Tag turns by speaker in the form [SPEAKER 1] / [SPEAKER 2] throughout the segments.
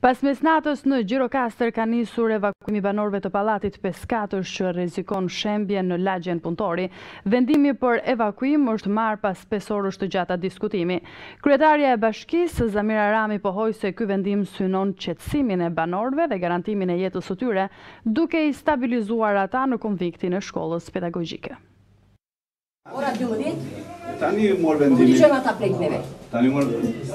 [SPEAKER 1] Pas mesnatës në Gjirokastër ka nisur evakuimi banorëve të pallatit pesëkatësh që rrezikon shembjen në lagjen Punëtori. Vendimi për evakuim është marrë pas pesë orësh të gjata diskutimi. Kryetarja e bashkisë, Zamira Rami pohoi se ky vendim synon qetësimin e banorëve dhe garantimin e jetës së tyre, duke i stabilizuar ata në konviktin e shkollës pedagogjike.
[SPEAKER 2] Ora 12.
[SPEAKER 3] Tani mor vendimin.
[SPEAKER 2] Ti jeni ata plek neve.
[SPEAKER 3] Tani mor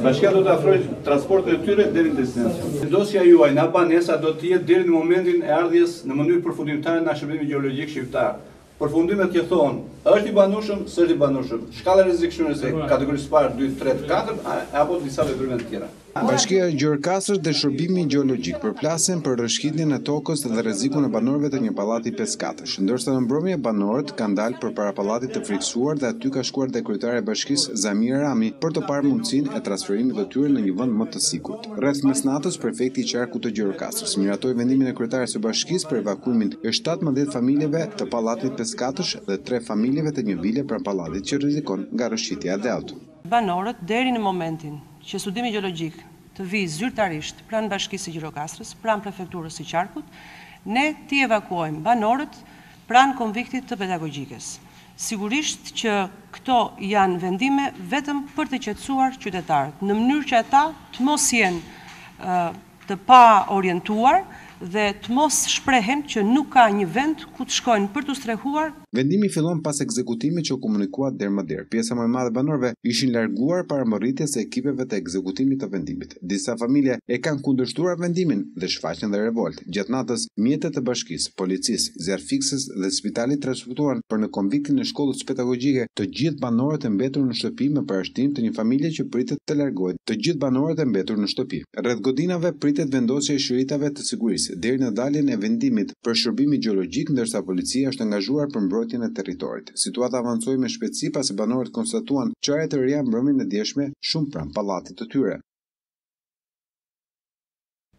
[SPEAKER 3] bashkia do të ofrojë transportin e tyre deri në destinacion. Mosardhja juaj në banesa do të jetë deri në momentin e ardhjes në mënyrë përfundimtare nga Shërbimi Gjeologjik Shqiptar. Përfundimet që thonë, është i banueshëm, s'është i banueshëm, shkalla e rrezikshmërisë e kategorisë së parë, dytë, tretë, katërt apo disa veprime të tjera.
[SPEAKER 4] Bashkia e Gjirokastrës dhe Shërbimi Gjeologjik përplasen për rrëshqitjen e tokës dhe rrezikun e banorëve të një pallati pesë katësh. Ndërsa në mbrëmje banorët kanë dalë përpara pallatit të frikësuar dhe aty ka shkuar dhe kryetarja e bashkisë Zamira Rami për të parë mundësinë e transferimit të tyre në një vend më të sigurt. Rreth mesnatës prefekti i qarkut të Gjirokastrës miratoi vendimin e kryetares së bashkisë për evakuimin e shtatëmbëdhjetë familjeve të pallatit pesë katësh dhe tre familjeve të një vile pranë pallatit që rrezikon nga rrëshqitja e dheut.
[SPEAKER 5] banorët deri në momentin që studimi gjeologjik të vijë zyrtarisht pranë Bashkisë së Gjirokastrës, pranë Prefekturës së Qarkut, ne t'i evakuojmë banorët pranë konviktit të Pedagogjikes. Sigurisht që këto janë vendime vetëm për të qetësuar qytetarët, në mënyrë që ata të mos jenë të paorientuar dhe të mos shprehen që nuk ka një vend ku të shkojnë për t'u strehuar,
[SPEAKER 4] Vendimi fillon pas ekzekutimit që u komunikua derë më derë. Pjesa më e madhe e banorëve ishin larguar para mbërritjes së ekipeve të ekzekutimit të vendimit. Disa familje e kanë kundërshtuar vendimin dhe shfaqën dhe revoltë. Gjatë natës, mjetet e bashkisë, policisë, zjarrfikëses dhe spitalit transportuan për në konviktin e shkollës pedagogjike të gjithë banorët e mbetur në shtëpi me përjashtim të një familje që pritet të largohet të gjithë banorët e mbetur në shtëpi. Rreth godinave pritet vendosja e shiritave të sigurisë deri në daljen e vendimit prej shërbimit gjeologjik ndërsa policia është angazhuar për mbrojtjen e territorit. Situata avancoi me shpejtësi pasi banorët konstatuan çarje të reja mbrëmjen e djeshme shumë pranë pallatit të tyre.